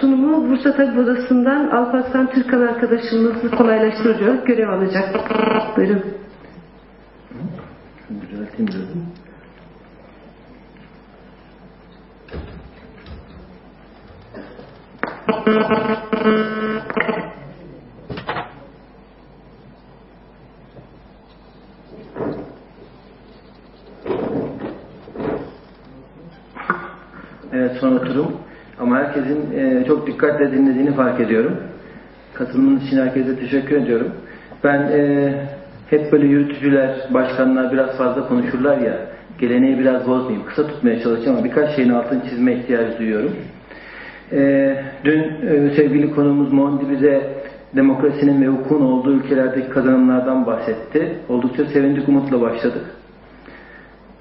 sunumu Bursa Tabip Odası'ndan Alparslan Türkan arkadaşımız kolaylaştırıcı olarak görev alacak. Buyurun. Biraz. Evet son oturum. Ama herkesin e, çok dikkatle dinlediğini fark ediyorum. Katılımınız için herkese teşekkür ediyorum. Ben e, hep böyle yürütücüler, başkanlar biraz fazla konuşurlar ya, geleneği biraz bozmayayım. Kısa tutmaya çalışacağım ama birkaç şeyin altını çizme ihtiyacı duyuyorum. E, dün e, sevgili konuğumuz Mondi bize demokrasinin ve hukukun olduğu ülkelerdeki kazanımlardan bahsetti. Oldukça sevindik, umutla başladık.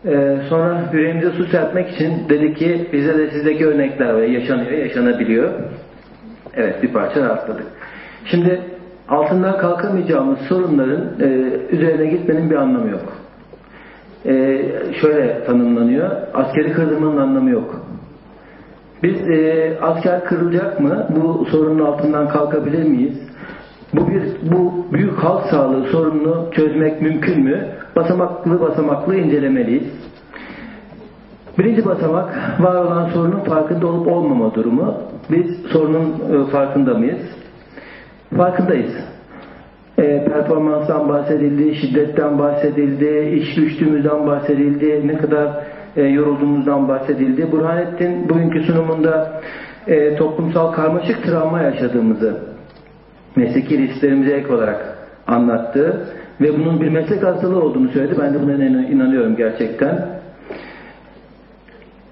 Ee, sonra yüreğimize su serpmek için dedi ki bize de sizdeki örnekler var. Yaşanıyor, yaşanabiliyor. Evet bir parça rahatladık. Şimdi altından kalkamayacağımız sorunların e, üzerine gitmenin bir anlamı yok. E, şöyle tanımlanıyor. Askeri kırılmanın anlamı yok. Biz e, asker kırılacak mı? Bu sorunun altından kalkabilir miyiz? Bu bir bu büyük halk sağlığı sorununu çözmek mümkün mü? Basamaklı basamaklı incelemeliyiz. Birinci basamak var olan sorunun farkında olup olmama durumu. Biz sorunun e, farkında mıyız? Farkındayız. E, performanstan bahsedildi, şiddetten bahsedildi, iş güçlüğümüzden bahsedildi, ne kadar e, yorulduğumuzdan bahsedildi. Burhanettin bugünkü sunumunda e, toplumsal karmaşık travma yaşadığımızı mesleki risklerimize ek olarak anlattı ve bunun bir meslek hastalığı olduğunu söyledi. Ben de buna inanıyorum gerçekten.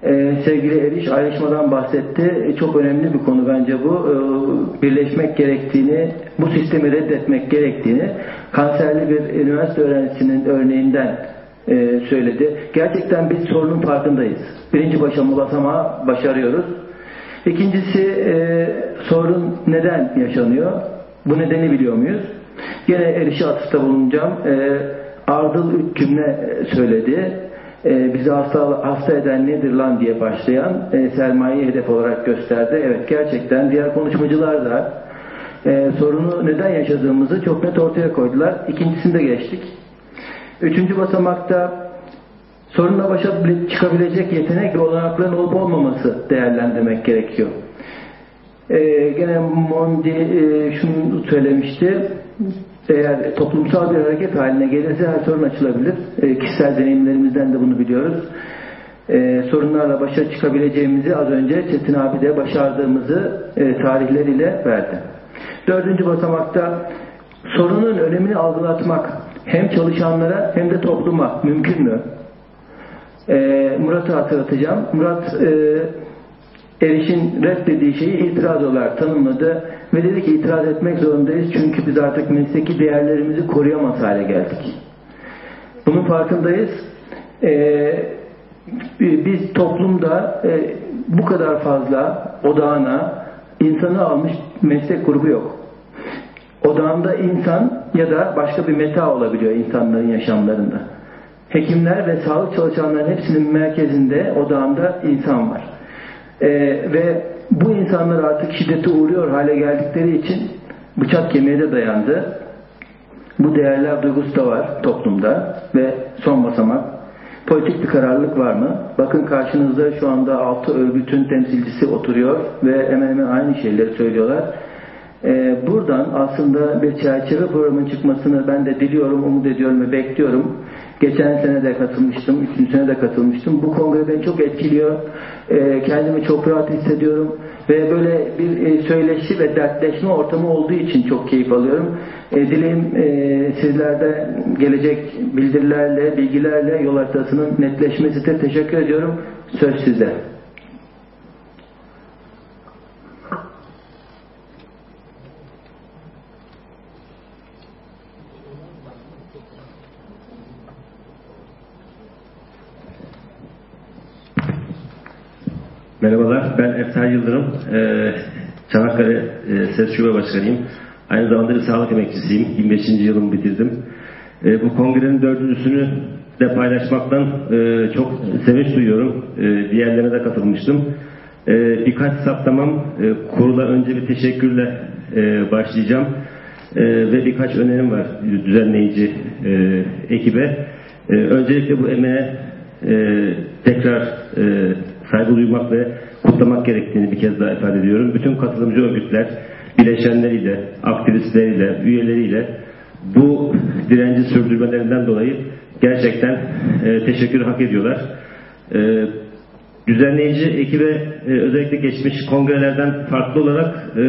Ee, sevgili Eriş ayrışmadan bahsetti. E, çok önemli bir konu bence bu. Ee, birleşmek gerektiğini, bu sistemi reddetmek gerektiğini kanserli bir üniversite öğrencisinin örneğinden e, söyledi. Gerçekten biz sorunun farkındayız. Birinci başamı basamağı başarıyoruz. İkincisi e, sorun neden yaşanıyor? Bu nedeni biliyor muyuz? Yine erişi atıfta bulunacağım. E, Ardıl üç cümle söyledi. E, bizi hasta, hasta eden nedir lan diye başlayan e, sermayeyi hedef olarak gösterdi. Evet gerçekten diğer konuşmacılar da e, sorunu neden yaşadığımızı çok net ortaya koydular. İkincisinde geçtik. Üçüncü basamakta sorunla başa çıkabilecek yetenek ve olanakların olup olmaması değerlendirmek gerekiyor. Ee, gene Mondi e, şunu söylemişti. Eğer toplumsal bir hareket haline gelirse her sorun açılabilir. E, kişisel deneyimlerimizden de bunu biliyoruz. E, sorunlarla başa çıkabileceğimizi az önce Çetin abi de başardığımızı e, tarihleriyle verdi. Dördüncü basamakta sorunun önemini algılatmak hem çalışanlara hem de topluma mümkün mü? E, Murat'ı hatırlatacağım. Murat e, Eriş'in reddediği şeyi itiraz olarak tanımladı ve dedi ki itiraz etmek zorundayız çünkü biz artık mesleki değerlerimizi koruyamaz hale geldik. Bunun farkındayız. Ee, biz toplumda e, bu kadar fazla odağına insanı almış meslek grubu yok. Odağında insan ya da başka bir meta olabiliyor insanların yaşamlarında. Hekimler ve sağlık çalışanların hepsinin merkezinde odağında insan var. Ee, ve bu insanlar artık şiddete uğruyor hale geldikleri için bıçak kemiğe de dayandı. Bu değerler duygusu da var toplumda ve son basamak politik bir kararlılık var mı? Bakın karşınızda şu anda altı örgütün temsilcisi oturuyor ve hemen hemen aynı şeyleri söylüyorlar. Ee, buradan aslında bir çerçeve programın çıkmasını ben de diliyorum, umut ediyorum ve bekliyorum. Geçen sene de katılmıştım, üçüncü sene de katılmıştım. Bu kongre beni çok etkiliyor. E, kendimi çok rahat hissediyorum. Ve böyle bir e, söyleşi ve dertleşme ortamı olduğu için çok keyif alıyorum. E, dileğim e, sizlerde gelecek bildirilerle, bilgilerle yol haritasının netleşmesidir. Teşekkür ediyorum. Söz sizde. Merhabalar, ben Efter Yıldırım. Ee, Çanakkale e, Ses Şube Başkanıyım. Aynı zamanda bir sağlık emekçisiyim. 25. yılımı bitirdim. E, bu kongrenin dördüncüsünü de paylaşmaktan e, çok sevinç duyuyorum. E, diğerlerine de katılmıştım. E, birkaç saptamam e, kurula önce bir teşekkürle e, başlayacağım. E, ve birkaç önerim var düzenleyici e, ekibe. E, öncelikle bu emeğe e, tekrar e, saygı duymak ve kutlamak gerektiğini bir kez daha ifade ediyorum. Bütün katılımcı örgütler, bileşenleriyle, aktivistleriyle, üyeleriyle bu direnci sürdürmelerinden dolayı gerçekten e, teşekkür hak ediyorlar. E, düzenleyici ekibe e, özellikle geçmiş kongrelerden farklı olarak e,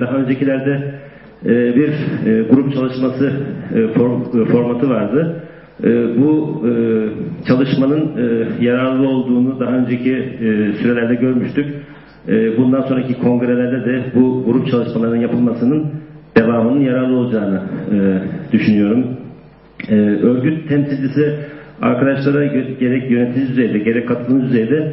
daha öncekilerde e, bir e, grup çalışması e, form, e, formatı vardı. E, bu e, çalışmanın e, yararlı olduğunu daha önceki e, sürelerde görmüştük. Bundan sonraki kongrelerde de bu grup çalışmalarının yapılmasının devamının yararlı olacağını düşünüyorum. Örgüt temsilcisi arkadaşlara gerek yönetici düzeyde gerek katılımcı düzeyde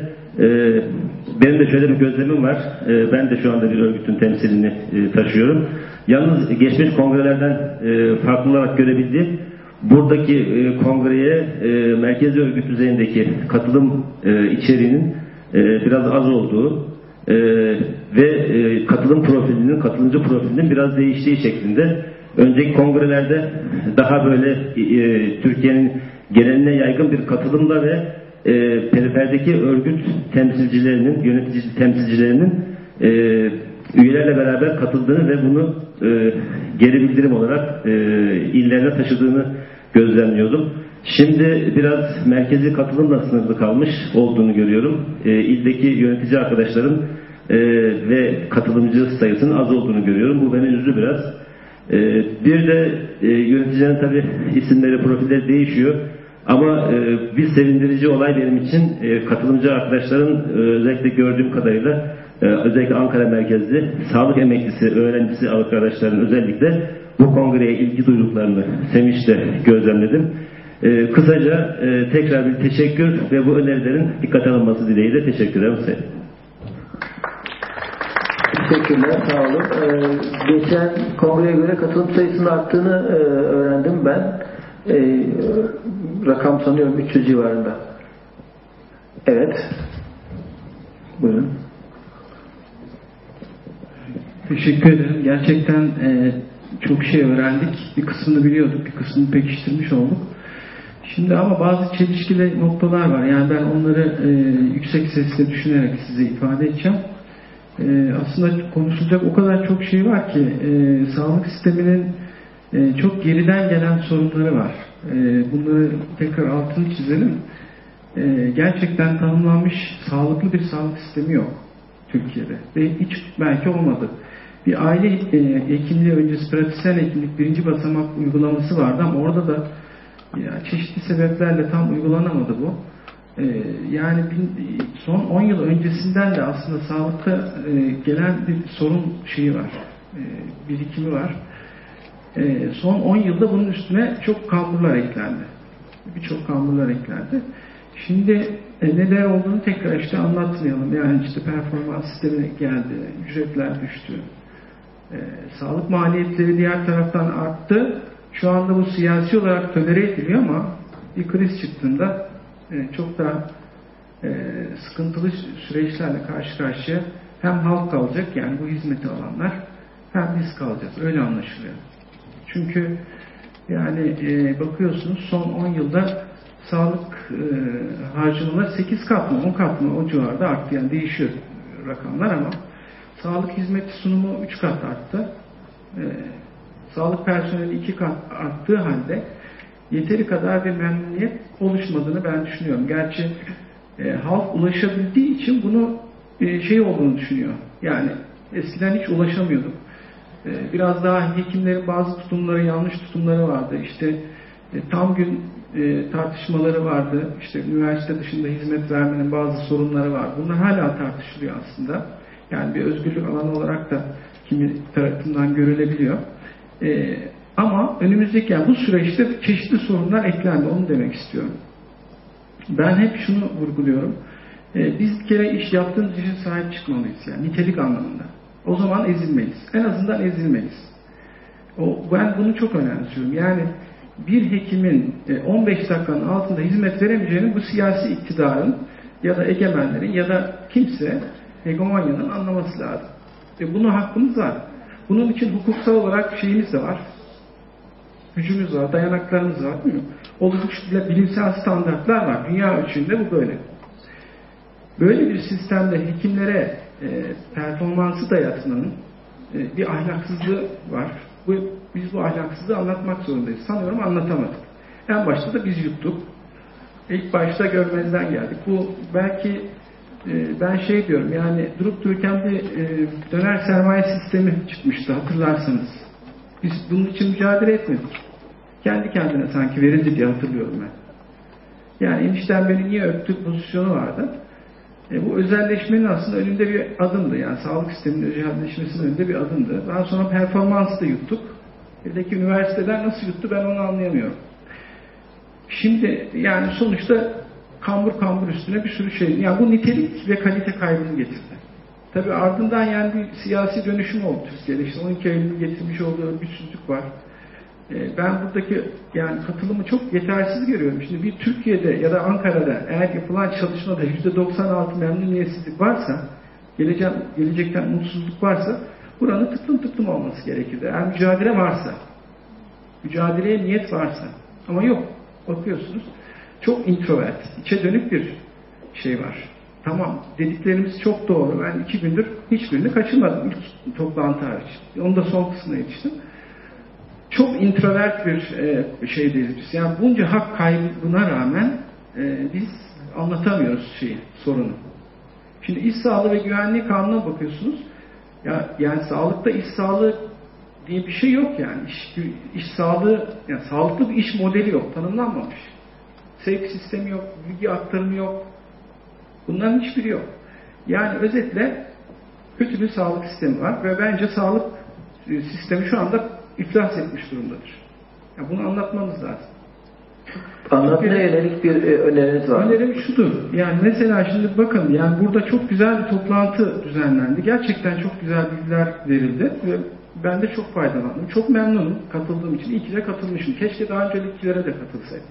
benim de şöyle bir gözlemim var. Ben de şu anda bir örgütün temsilini taşıyorum. Yalnız geçmiş kongrelerden farklı olarak görebildiğim buradaki e, kongreye e, merkezi örgüt düzeyindeki katılım e, içeriğinin e, biraz az olduğu e, ve e, katılım profilinin, katılımcı profilinin biraz değiştiği şeklinde. Önceki kongrelerde daha böyle e, Türkiye'nin geneline yaygın bir katılımla ve e, periferdeki örgüt temsilcilerinin, yönetici temsilcilerinin e, üyelerle beraber katıldığını ve bunu e, geri bildirim olarak e, illerine taşıdığını gözlemliyordum. Şimdi biraz merkezi katılımla sınırlı kalmış olduğunu görüyorum. E, ildeki yönetici arkadaşların e, ve katılımcı sayısının az olduğunu görüyorum. Bu beni üzdü biraz. E, bir de e, yöneticilerin tabi isimleri, profilleri değişiyor. Ama e, bir sevindirici olay benim için e, katılımcı arkadaşların e, özellikle gördüğüm kadarıyla e, özellikle Ankara merkezli sağlık emeklisi, öğrencisi arkadaşların özellikle bu kongreye ilgi duyduklarını sevinçle gözlemledim. E, kısaca e, tekrar bir teşekkür ve bu önerilerin dikkate alınması dileğiyle teşekkür ederim. Teşekkürler, sağ olun. Ee, geçen kongreye göre katılım sayısının arttığını e, öğrendim ben. E, rakam sanıyorum 300 civarında. Evet. Buyurun. Teşekkür ederim. Gerçekten e, çok şey öğrendik. Bir kısmını biliyorduk, bir kısmını pekiştirmiş olduk. Şimdi ama bazı çelişkili noktalar var. Yani ben onları e, yüksek sesle düşünerek size ifade edeceğim. E, aslında konuşulacak o kadar çok şey var ki e, sağlık sisteminin e, çok geriden gelen sorunları var. E, bunları tekrar altını çizelim. E, gerçekten tanımlanmış sağlıklı bir sağlık sistemi yok Türkiye'de. Ve hiç belki olmadı. Bir aile e, hekimliği öncesi pratisyen hekimlik birinci basamak uygulaması vardı ama orada da ya, çeşitli sebeplerle tam uygulanamadı bu. E, yani bin, son 10 yıl öncesinden de aslında sağlıkta e, gelen bir sorun şeyi var. E, birikimi var. E, son 10 yılda bunun üstüne çok kamburlar eklendi. Birçok kamburlar eklendi. Şimdi e, neler olduğunu tekrar işte anlatmayalım. Yani işte performans sistemi geldi, ücretler düştü. E, sağlık maliyetleri diğer taraftan arttı. Şu anda bu siyasi olarak tolere ediliyor ama bir kriz çıktığında e, çok daha e, sıkıntılı süreçlerle karşı karşıya hem halk kalacak yani bu hizmeti alanlar hem biz kalacağız. Öyle anlaşılıyor. Çünkü yani e, bakıyorsunuz son 10 yılda sağlık e, harcamaları 8 kat mı 10 kat mı o civarda arttı. Yani değişiyor rakamlar ama sağlık hizmeti sunumu 3 kat arttı. E, sağlık personeli 2 kat arttığı halde yeteri kadar bir memnuniyet oluşmadığını ben düşünüyorum. Gerçi e, halk ulaşabildiği için bunu e, şey olduğunu düşünüyor. Yani eskiden hiç ulaşamıyorduk. E, biraz daha hekimlerin bazı tutumları, yanlış tutumları vardı. İşte e, tam gün e, tartışmaları vardı. İşte üniversite dışında hizmet vermenin bazı sorunları var. Bunlar hala tartışılıyor aslında. Yani bir özgürlük alanı olarak da kimi tarafından görülebiliyor. E, ama önümüzdeki yani bu süreçte çeşitli sorunlar eklendi. Onu demek istiyorum. Ben hep şunu vurguluyorum. E, biz bir kere iş yaptığımız için sahip çıkmalıyız. Yani nitelik anlamında. O zaman ezilmeyiz. En azından ezilmeyiz. O, ben bunu çok önemsiyorum. Yani bir hekimin 15 e, dakikanın altında hizmet veremeyeceğini bu siyasi iktidarın ya da egemenlerin ya da kimse hegemonyanın anlaması lazım. E buna hakkımız var. Bunun için hukuksal olarak şeyimiz de var. Gücümüz var, dayanaklarımız var. Değil mi? Bile bilimsel standartlar var. Dünya ölçüğünde bu böyle. Böyle bir sistemde hekimlere e, performansı dayatmanın e, bir ahlaksızlığı var. Bu, biz bu ahlaksızlığı anlatmak zorundayız. Sanıyorum anlatamadık. En başta da biz yuttuk. İlk başta görmezden geldik. Bu belki ben şey diyorum yani durup dururken bir e, döner sermaye sistemi çıkmıştı hatırlarsanız. Biz bunun için mücadele etmedik. Kendi kendine sanki verildi diye hatırlıyorum ben. Yani enişten beni niye öptü pozisyonu vardı. E, bu özelleşmenin aslında önünde bir adımdı. Yani sağlık sisteminin özelleşmesinin önünde bir adımdı. Daha sonra performansı da yuttuk. Buradaki üniversiteler nasıl yuttu ben onu anlayamıyorum. Şimdi yani sonuçta kambur kambur üstüne bir sürü şey. Yani bu nitelik ve kalite kaybını getirdi. Tabi ardından yani bir siyasi dönüşüm oldu Türkiye'de. İşte 12 Eylül'ün getirmiş olduğu örgütsüzlük var. Ee, ben buradaki yani katılımı çok yetersiz görüyorum. Şimdi bir Türkiye'de ya da Ankara'da eğer yapılan çalışmada %96 memnuniyetsizlik varsa, geleceğim, gelecekten mutsuzluk varsa buranın tıklım tıklım olması gerekirdi. Eğer mücadele varsa, mücadeleye niyet varsa ama yok. Bakıyorsunuz çok introvert, içe dönük bir şey var. Tamam dediklerimiz çok doğru. Ben iki gündür hiçbirini kaçırmadım ilk toplantı hariç. Onu da son kısmına yetiştim. Çok introvert bir e, şeydeyiz biz. Yani bunca hak kaybına rağmen e, biz anlatamıyoruz şeyi, sorunu. Şimdi iş sağlığı ve güvenliği kanununa bakıyorsunuz. Ya, yani sağlıkta iş sağlığı diye bir şey yok yani. İş, iş sağlığı, yani sağlıklı bir iş modeli yok, tanımlanmamış. Sevk sistemi yok, bilgi aktarımı yok. Bunların hiçbiri yok. Yani özetle kötü bir sağlık sistemi var ve bence sağlık e, sistemi şu anda iflas etmiş durumdadır. Yani bunu anlatmamız lazım. Anlatmaya yönelik bir e, öneriniz var. Önerim şudur. Yani mesela şimdi bakın yani burada çok güzel bir toplantı düzenlendi. Gerçekten çok güzel bilgiler verildi ve ben de çok faydalandım. Çok memnunum katıldığım için. İyi ki de katılmışım. Keşke daha öncekilere de katılsaydım.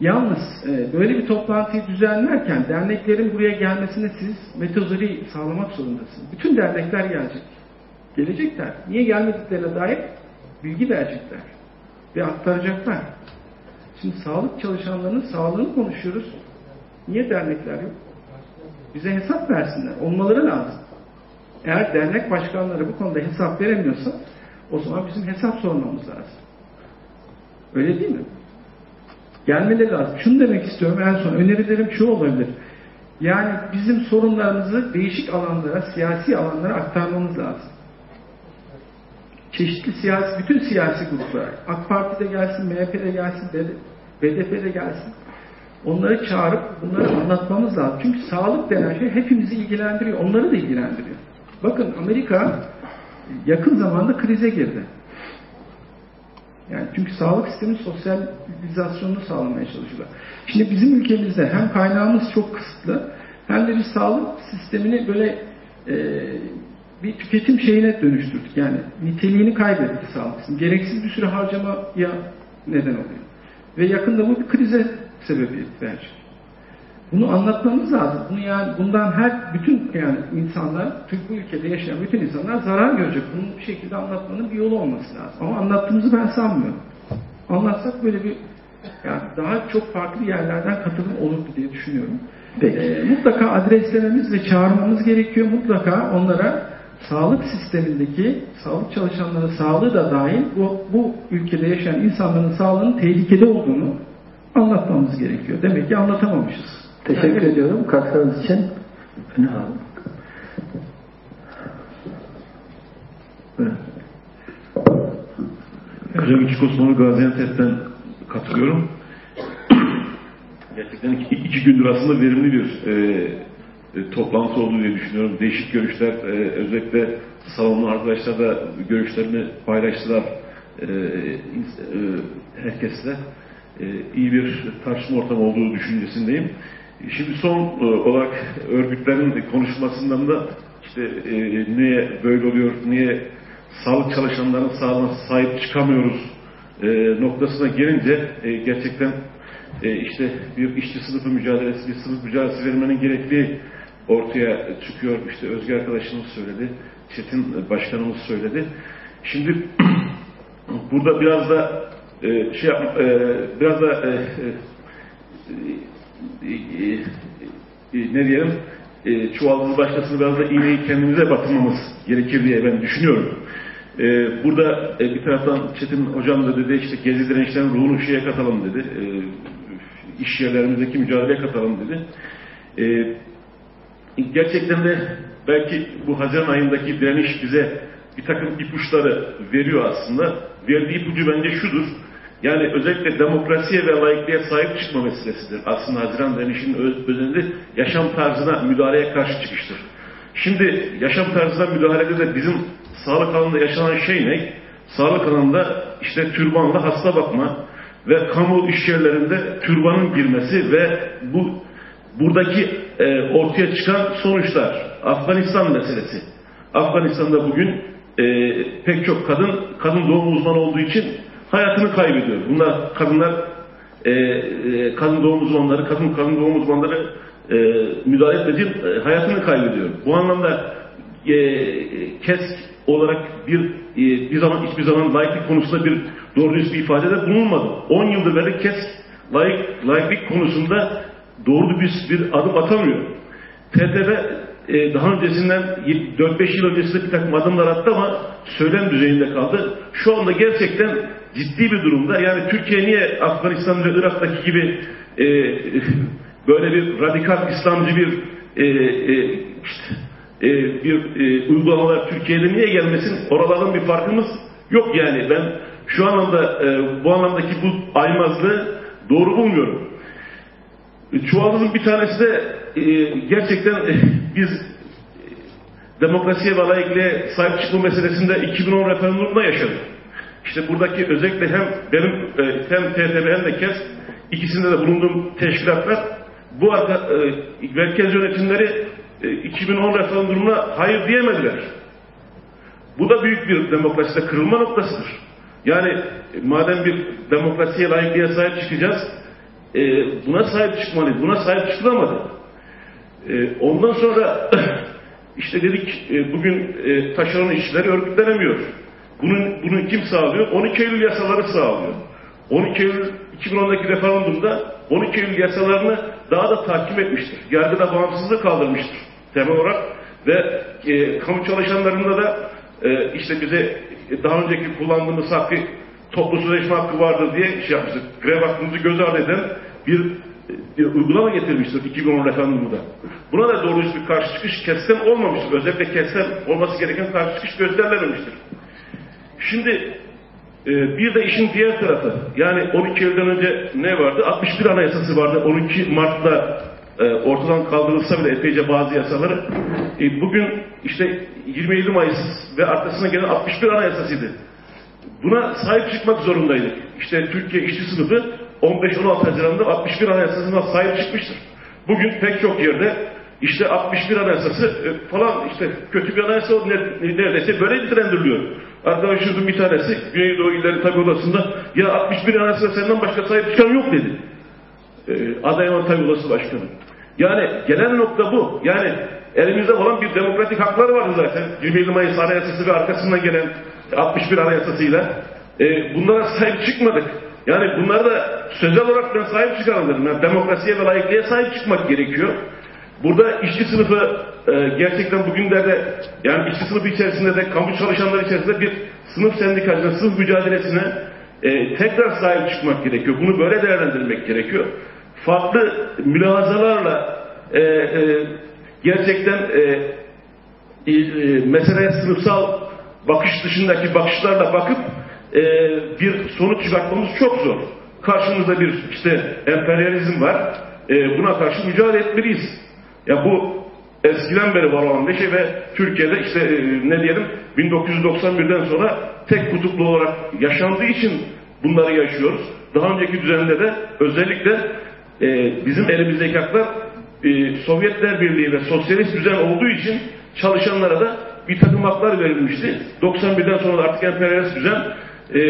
Yalnız e, böyle bir toplantıyı düzenlerken derneklerin buraya gelmesini siz metodoloji sağlamak zorundasınız. Bütün dernekler gelecek. Gelecekler. Niye gelmediklerine dair bilgi verecekler. Ve aktaracaklar. Şimdi sağlık çalışanlarının sağlığını konuşuyoruz. Niye dernekler yok? Bize hesap versinler. Olmaları lazım. Eğer dernek başkanları bu konuda hesap veremiyorsa o zaman bizim hesap sormamız lazım. Öyle değil mi? Gelmeleri lazım. Şunu demek istiyorum en son. Önerilerim şu olabilir. Yani bizim sorunlarımızı değişik alanlara, siyasi alanlara aktarmamız lazım. Çeşitli siyasi, bütün siyasi gruplar, AK Parti'de gelsin, MHP'de gelsin, BDP'de gelsin. Onları çağırıp bunları anlatmamız lazım. Çünkü sağlık denen şey hepimizi ilgilendiriyor. Onları da ilgilendiriyor. Bakın Amerika yakın zamanda krize girdi. Yani çünkü sağlık sistemi sosyalizasyonunu sağlamaya çalışıyorlar. Şimdi bizim ülkemizde hem kaynağımız çok kısıtlı hem de bir sağlık sistemini böyle e, bir tüketim şeyine dönüştürdük. Yani niteliğini kaybetti sağlık sistemi. Gereksiz bir sürü harcamaya neden oluyor. Ve yakında bu bir krize sebebiyet verecek. Bunu anlatmamız lazım. Bunu yani bundan her bütün yani insanlar, Türk bu ülkede yaşayan bütün insanlar zarar görecek. Bunu bir şekilde anlatmanın bir yolu olması lazım. Ama anlattığımızı ben sanmıyorum. Anlatsak böyle bir yani daha çok farklı yerlerden katılım olurdu diye düşünüyorum. Peki. Ee, mutlaka adreslememiz ve çağırmamız gerekiyor. Mutlaka onlara sağlık sistemindeki sağlık çalışanları sağlığı da dahil bu, bu ülkede yaşayan insanların sağlığının tehlikede olduğunu anlatmamız gerekiyor. Demek ki anlatamamışız. Teşekkür ediyorum katkınız için. Öne. Buyurun. Hocam İç Osmanlı Gaziantep'ten katılıyorum. Gerçekten iki, iki gündür aslında verimli bir e, e, toplantı oldu diye düşünüyorum. Değişik görüşler, e, özellikle salonlu arkadaşlar da görüşlerini paylaştılar e, e, herkesle. E, iyi bir tartışma ortamı olduğu düşüncesindeyim. Şimdi son e, olarak örgütlerin konuşmasından da işte e, niye böyle oluyor, niye sağlık çalışanların sağlığına sahip çıkamıyoruz e, noktasına gelince gerçekten işte bir işçi sınıfı mücadelesi, bir sınıf mücadelesi vermenin gerektiği ortaya çıkıyor. İşte Özge arkadaşımız söyledi, Çetin başkanımız söyledi. Şimdi burada biraz da şey yap, biraz da ne diyelim e, çuvaldızı başkasını biraz da iğneyi kendimize batırmamız gerekir diye ben düşünüyorum. E, burada e, bir taraftan Çetin hocam da dedi işte gezi dirençlerin ruhunu şeye katalım dedi. E, iş yerlerimizdeki mücadeleye katalım dedi. E, gerçekten de belki bu Haziran ayındaki direniş bize bir takım ipuçları veriyor aslında. Verdiği ipucu bence şudur. Yani özellikle demokrasiye ve laikliğe sahip çıkma meselesidir. Aslında Haziran direnişinin öz, özünde yaşam tarzına müdahaleye karşı çıkıştır. Şimdi yaşam tarzına müdahalede de bizim sağlık alanında yaşanan şey ne? Sağlık alanında işte türbanla hasta bakma ve kamu iş yerlerinde türbanın girmesi ve bu buradaki e, ortaya çıkan sonuçlar. Afganistan meselesi. Afganistan'da bugün e, pek çok kadın kadın doğum uzmanı olduğu için hayatını kaybediyor. Bunlar kadınlar e, e, kadın doğum uzmanları, kadın kadın doğum uzmanları e, müdahale etmediği e, hayatını kaybediyor. Bu anlamda e, KESK olarak bir e, bir zaman hiçbir zaman laiklik konusunda bir doğru bir ifadede bulunmadı. 10 yıldır beri KESK laik, laiklik konusunda doğru bir, bir adım atamıyor. TTB e, daha öncesinden 4-5 yıl öncesinde bir takım adımlar attı ama söylem düzeyinde kaldı. Şu anda gerçekten ciddi bir durumda. Yani Türkiye niye Afganistan ve Irak'taki gibi e, böyle bir radikal İslamcı bir e, e, işte, e, bir e, uygulamalar Türkiye'de niye gelmesin? Oraların bir farkımız yok yani. Ben şu anlamda e, bu anlamdaki bu aymazlığı doğru bulmuyorum. Çuvaldızın bir tanesi de e, gerçekten e, biz demokrasiye ve layıklığa sahip çıkma meselesinde 2010 referandumunda yaşadık. İşte buradaki özellikle hem benim e, hem TTB hem de KES ikisinde de bulunduğum teşkilatlar bu arka, e, merkez yönetimleri e, 2010 referandumuna hayır diyemediler. Bu da büyük bir demokraside kırılma noktasıdır. Yani e, madem bir demokrasiye layıklığa sahip çıkacağız e, buna sahip çıkmalıyız. Buna sahip çıkılamadı. E, ondan sonra işte dedik e, bugün e, taşeron işçileri örgütlenemiyor. Bunun, bunu kim sağlıyor? 12 Eylül yasaları sağlıyor. 12 Eylül 2010'daki referandumda 12 Eylül yasalarını daha da takip etmiştir. Yargıda bağımsızlığı kaldırmıştır temel olarak ve e, kamu çalışanlarında da e, işte bize daha önceki kullandığımız hakkı toplu sözleşme hakkı vardır diye şey yapmıştır. Grev hakkımızı göz ardı eden bir, bir uygulama getirmiştir 2010 referandumunda. Buna da doğru bir karşı çıkış kesten olmamıştır. Özellikle kesten olması gereken karşı çıkış gösterilememiştir. Şimdi e, bir de işin diğer tarafı yani 12 Eylül'den önce ne vardı? 61 Anayasası vardı. 12 Mart'ta e, ortadan kaldırılsa bile epeyce bazı yasaları e, bugün işte 27 Mayıs ve arkasına gelen 61 Anayasasıydı. Buna sahip çıkmak zorundaydık. İşte Türkiye işçi sınıfı 15-16 Haziran'da 61 Anayasası'na sahip çıkmıştır. Bugün pek çok yerde işte 61 Anayasası e, falan işte kötü bir anayasa neredeyse böyle nitelendiriliyor. Arkadaşımızın bir tanesi Güneydoğu İlleri Tabi Odası'nda ya 61 Anayasa senden başka sahip çıkan yok dedi. Ee, Adıyaman Tabi Odası Başkanı. Yani gelen nokta bu. Yani elimizde olan bir demokratik haklar vardı zaten. 27 Mayıs Anayasası ve arkasından gelen 61 Anayasası'yla. Ee, bunlara sahip çıkmadık. Yani bunları da sözel olarak ben sahip çıkarım Yani demokrasiye ve layıklığa sahip çıkmak gerekiyor. Burada işçi sınıfı e, gerçekten bugünlerde yani işçi sınıfı içerisinde de kamu çalışanları içerisinde bir sınıf sendikacına, sınıf mücadelesine e, tekrar sahip çıkmak gerekiyor. Bunu böyle değerlendirmek gerekiyor. Farklı mülahazalarla e, e, gerçekten e, e, meseleye sınıfsal bakış dışındaki bakışlarla bakıp e, bir sonuç çıkartmamız çok zor. Karşımızda bir işte emperyalizm var. E, buna karşı mücadele etmeliyiz. Ya bu eskiden beri var olan bir şey ve Türkiye'de işte e, ne diyelim 1991'den sonra tek kutuplu olarak yaşandığı için bunları yaşıyoruz. Daha önceki düzende de özellikle e, bizim elimizdeki haklar e, Sovyetler Birliği ve sosyalist düzen olduğu için çalışanlara da bir takım haklar verilmişti. 91'den sonra artık emperyalist düzen e,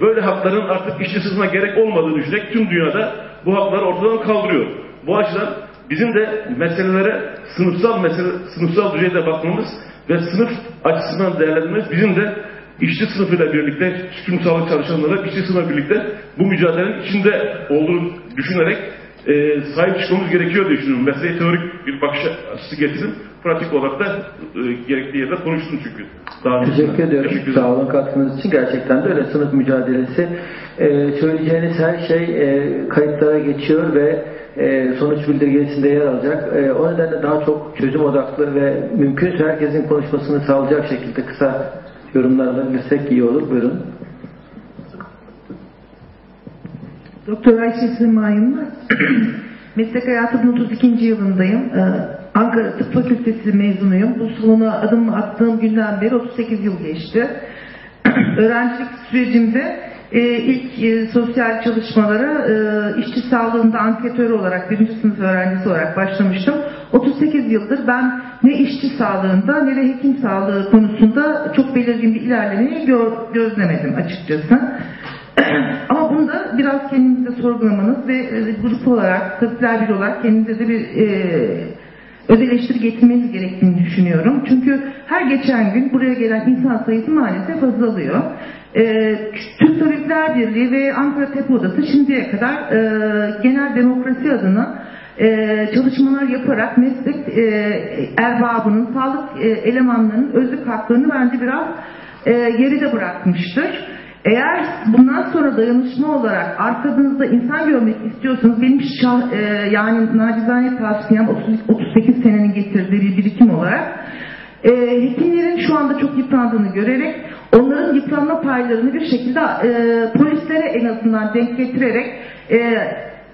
böyle hakların artık işçi gerek olmadığını düşünerek tüm dünyada bu hakları ortadan kaldırıyor. Bu açıdan bizim de meselelere sınıfsal mesele, sınıfsal düzeyde bakmamız ve sınıf açısından değerlendirmemiz bizim de işçi sınıfıyla birlikte, tüm sağlık çalışanları işçi sınıfıyla birlikte bu mücadelenin içinde olduğunu düşünerek e, sahip çıkmamız gerekiyor diye düşünüyorum. Meseleyi teorik bir bakış açısı getirin. Pratik olarak da e, gerektiği yerde konuştum çünkü. Daha. Teşekkür ediyorum. Teşekkür ederim. Sağ olun katkınız için. Gerçekten de öyle sınıf mücadelesi. Ee, söyleyeceğiniz her şey e, kayıtlara geçiyor ve e, sonuç bildirgesinde yer alacak. E, o nedenle daha çok çözüm odaklı ve mümkünse herkesin konuşmasını sağlayacak şekilde kısa yorumlarla girsek iyi olur. Buyurun. Doktor Ayşe Sırma Yılmaz. Meslek hayatımın 32. yılındayım. Ee, Ankara Tıp Fakültesi mezunuyum. Bu salona adım attığım günden beri 38 yıl geçti. Öğrencilik sürecimde e, ilk e, sosyal çalışmalara e, işçi sağlığında anketör olarak, birinci sınıf öğrencisi olarak başlamıştım. 38 yıldır ben ne işçi sağlığında ne de hekim sağlığı konusunda çok belirgin bir ilerlemeyi gözlemedim açıkçası. Ama bunda biraz kendinizi sorgulamanız ve e, grup olarak, tabipler bir olarak kendinize de bir e, öz eleştiri getirmeniz gerektiğini düşünüyorum. Çünkü her geçen gün buraya gelen insan sayısı maalesef azalıyor. E, Türk Tabipler Birliği ve Ankara Tek Odası şimdiye kadar e, genel demokrasi adına e, çalışmalar yaparak meslek e, erbabının, sağlık e, elemanlarının özlük haklarını bence biraz e, geride bırakmıştır. Eğer bundan sonra dayanışma olarak arkanızda insan görmek istiyorsanız benim şah, e, yani nacizane tavsiyem 30, 38 senenin getirdiği bir birikim olarak e, hekimlerin şu anda çok yıprandığını görerek onların yıpranma paylarını bir şekilde e, polislere en azından denk getirerek e,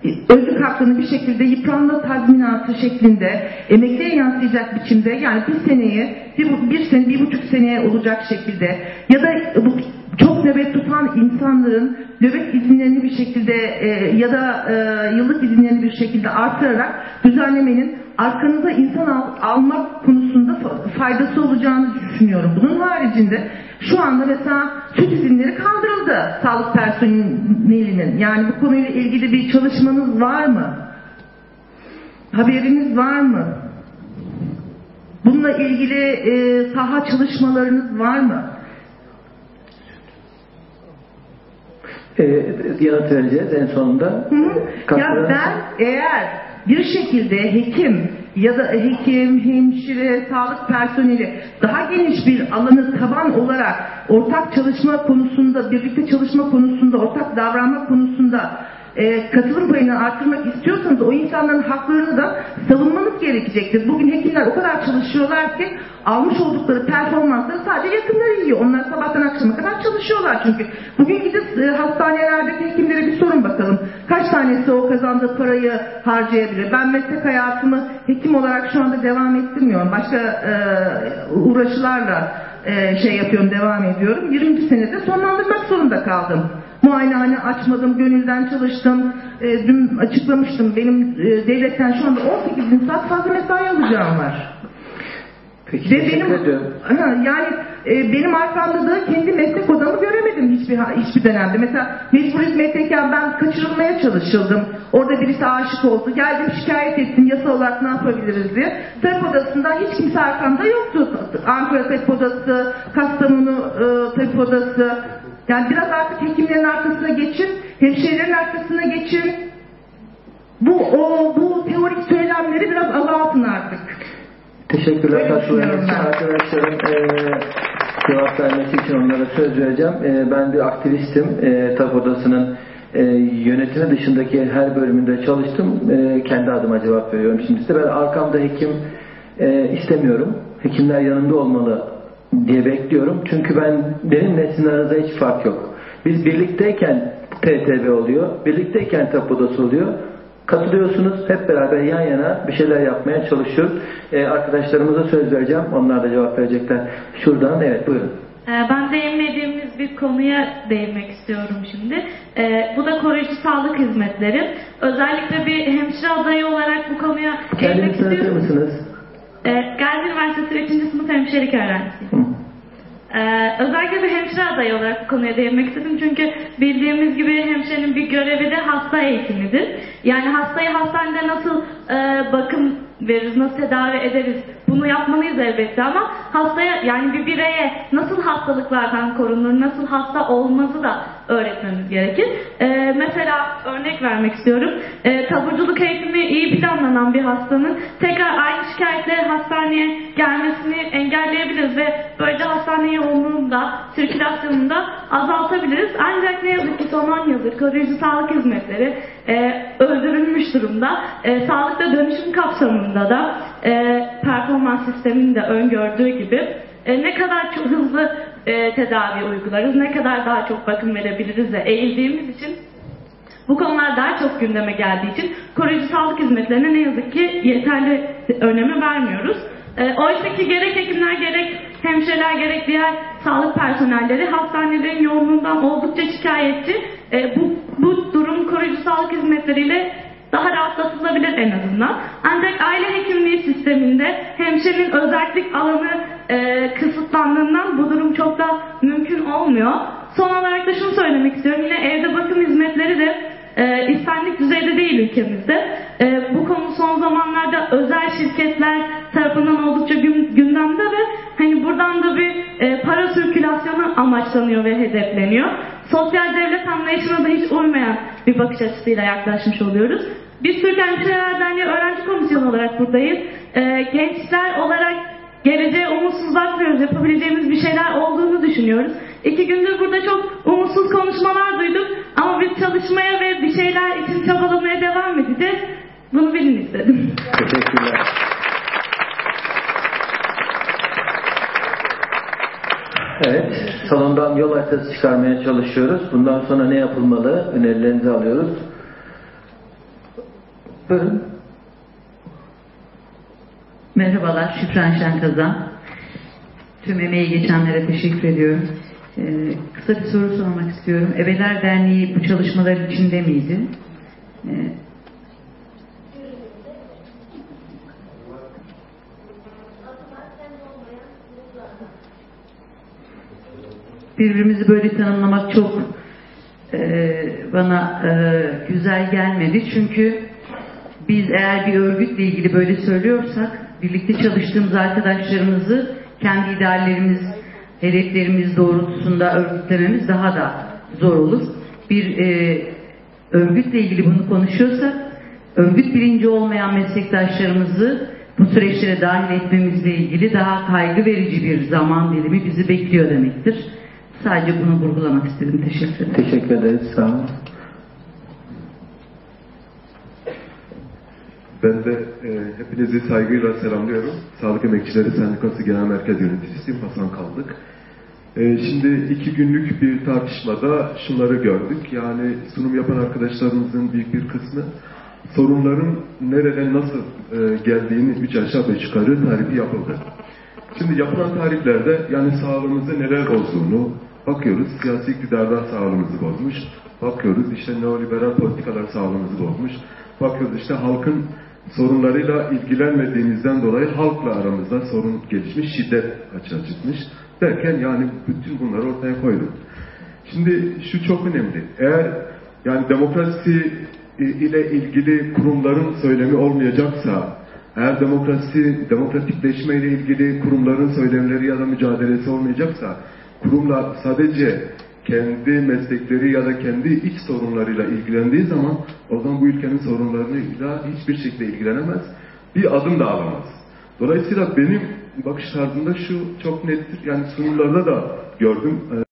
özlük haklarını bir şekilde yıpranma tazminatı şeklinde emekliye yansıyacak biçimde yani bir seneye bir, bir sene bir buçuk seneye olacak şekilde ya da bu çok nöbet tutan insanların nöbet izinlerini bir şekilde e, ya da e, yıllık izinlerini bir şekilde artırarak düzenlemenin arkanıza insan al, almak konusunda fa- faydası olacağını düşünüyorum. Bunun haricinde şu anda mesela süt izinleri kaldırıldı sağlık personelinin. Yani bu konuyla ilgili bir çalışmanız var mı? Haberiniz var mı? Bununla ilgili e, saha çalışmalarınız var mı? E, yanıt vereceğiz en sonunda. Hı hı. Ya ben eğer bir şekilde hekim ya da hekim, hemşire, sağlık personeli daha geniş bir alanı taban olarak ortak çalışma konusunda, birlikte çalışma konusunda, ortak davranma konusunda e, katılım payını arttırmak istiyorsanız o insanların haklarını da savunmanız gerekecektir. Bugün hekimler o kadar çalışıyorlar ki almış oldukları performansları sadece yakınları yiyor. Onlar sabahtan akşama kadar çalışıyorlar çünkü. Bugün gidip e, hastanelerdeki hekimlere bir sorun bakalım. Kaç tanesi o kazandığı parayı harcayabilir? Ben meslek hayatımı hekim olarak şu anda devam ettirmiyorum. Başka e, uğraşılarla e, şey yapıyorum, devam ediyorum. 20. senede sonlandırmak zorunda kaldım. Muayenehane açmadım, gönülden çalıştım. E, dün açıklamıştım. Benim e, devletten şu anda 18 bin saat fazla mesai alacağım var. Peki, Ve benim. Ha, yani e, benim arkamda da kendi meslek odamı göremedim hiçbir hiçbir dönemde. Mesela mecbur hizmetteyken ben kaçırılmaya çalışıldım. Orada birisi aşık oldu. Geldim şikayet ettim yasa olarak ne yapabiliriz diye. Tabip odasında hiç kimse arkamda yoktu. Ankara Tabip Odası, Kastamonu e, Tabip Odası. Yani biraz artık hekimlerin arkasına geçin, hemşirelerin arkasına geçin. Bu o bu teorik söylemleri biraz azaltın artık. Teşekkürler Öyle katkılarınız için. Arkadaşlarım e, cevap vermesi için onlara söz vereceğim. E, ben bir aktivistim. E, TAP Odası'nın e, yönetimi dışındaki her bölümünde çalıştım. E, kendi adıma cevap veriyorum şimdi size. Ben arkamda hekim e, istemiyorum. Hekimler yanımda olmalı diye bekliyorum. Çünkü ben benimle sizin aranızda hiç fark yok. Biz birlikteyken TTB oluyor. Birlikteyken TAP Odası oluyor. Katılıyorsunuz. Hep beraber yan yana bir şeyler yapmaya çalışıyoruz. Ee, arkadaşlarımıza söz vereceğim. Onlar da cevap verecekler. Şuradan evet buyurun. Ee, Ben değinmediğimiz bir konuya değinmek istiyorum şimdi. Ee, Bu da koruyucu sağlık hizmetleri. Özellikle bir hemşire adayı olarak bu konuya değinmek Kendinizi tanıtır istiyorum. mısınız? Gazi Üniversitesi 3. sınıf hemşirelik öğrencisiyim. Hı. Ee, özellikle bir hemşire adayı olarak bu konuya değinmek istedim. Çünkü bildiğimiz gibi hemşirenin bir görevi de hasta eğitimidir. Yani hastayı hastanede nasıl e, bakım veririz, nasıl tedavi ederiz bunu yapmalıyız elbette ama hastaya yani bir bireye nasıl hastalıklardan korunur, nasıl hasta olmazı da öğretmemiz gerekir. E, mesela örnek vermek istiyorum. E, taburculuk eğitimi iyi planlanan bir hastanın tekrar aynı şikayetle hastaneye gelmesini engelleyebiliriz ve böylece hastane yoğunluğunu da sirkülasyonunu da azaltabiliriz. Ancak ne yazık ki son 10 yıldır koruyucu sağlık hizmetleri e, öldürülmüş durumda. E, sağlıkta dönüşüm kapsamında da e, performans sisteminin de öngördüğü gibi e, ne kadar çok hızlı e, tedavi uygularız, ne kadar daha çok bakım verebiliriz de eğildiğimiz için bu konular daha çok gündeme geldiği için koruyucu sağlık hizmetlerine ne yazık ki yeterli önemi vermiyoruz. E, Oysa ki gerek hekimler gerek hemşireler gerek diğer sağlık personelleri hastanelerin yoğunluğundan oldukça şikayetçi. E, bu, bu durum koruyucu sağlık hizmetleriyle daha rahatlatılabilir en azından. Ancak aile hekimliği sisteminde hemşirenin özellik alanı e, kısıtlandığından bu durum çok da mümkün olmuyor. Son olarak da şunu söylemek istiyorum. Yine evde bakım hizmetleri de e, istendik düzeyde değil ülkemizde. E, bu konu son zamanlarda özel şirketler tarafından oldukça gün, gündemde ve hani buradan da bir e, para sirkülasyonu amaçlanıyor ve hedefleniyor. Sosyal devlet anlayışına da hiç uymayan bir bakış açısıyla yaklaşmış oluyoruz. Biz Türk Hemşireler Derneği Öğrenci Komisyonu olarak buradayız. E, gençler olarak geleceğe umutsuz bakmıyoruz. Yapabileceğimiz bir şeyler olduğunu düşünüyoruz. İki gündür burada çok umutsuz konuşmalar duyduk. Ama biz çalışmaya ve bir şeyler için çabalamaya devam edeceğiz. Bunu bilin istedim. Teşekkürler. Evet, salondan yol haritası çıkarmaya çalışıyoruz. Bundan sonra ne yapılmalı? Önerilerinizi alıyoruz. Buyurun. Merhabalar, Şükran Şenkazan. Tüm emeği geçenlere teşekkür ediyorum. Ee, kısa bir soru sormak istiyorum. Ebeler Derneği bu çalışmalar içinde miydi? Ee, birbirimizi böyle tanımlamak çok e, bana e, güzel gelmedi. Çünkü biz eğer bir örgütle ilgili böyle söylüyorsak birlikte çalıştığımız arkadaşlarımızı kendi ideallerimiz, hedeflerimiz doğrultusunda örgütlememiz daha da zor olur. Bir e, örgütle ilgili bunu konuşuyorsak örgüt bilinci olmayan meslektaşlarımızı bu süreçlere dahil etmemizle ilgili daha kaygı verici bir zaman dilimi bizi bekliyor demektir. Sadece bunu vurgulamak istedim. Teşekkür ederim. Teşekkür ederiz. Sağ olun. Ben de e, hepinizi saygıyla selamlıyorum. Sağlık Emekçileri Sendikası Genel Merkez Yöneticisiyim Hasan Kaldık. E, şimdi iki günlük bir tartışmada şunları gördük. Yani sunum yapan arkadaşlarımızın büyük bir kısmı sorunların nereden nasıl e, geldiğini üç aşağı beş yukarı tarifi yapıldı. Şimdi yapılan tariflerde yani sağlığımızı neler bozduğunu bakıyoruz. Siyasi iktidarlar sağlığımızı bozmuş. Bakıyoruz işte neoliberal politikalar sağlığımızı bozmuş. Bakıyoruz işte halkın sorunlarıyla ilgilenmediğimizden dolayı halkla aramızda sorun gelişmiş, şiddet açığa çıkmış derken yani bütün bunları ortaya koyduk. Şimdi şu çok önemli. Eğer yani demokrasi ile ilgili kurumların söylemi olmayacaksa, eğer demokrasi, demokratikleşme ile ilgili kurumların söylemleri ya da mücadelesi olmayacaksa, kurumlar sadece kendi meslekleri ya da kendi iç sorunlarıyla ilgilendiği zaman o zaman bu ülkenin sorunlarıyla hiçbir şekilde ilgilenemez. Bir adım da alamaz. Dolayısıyla benim bakış tarzımda şu çok nettir. Yani sunumlarda da gördüm.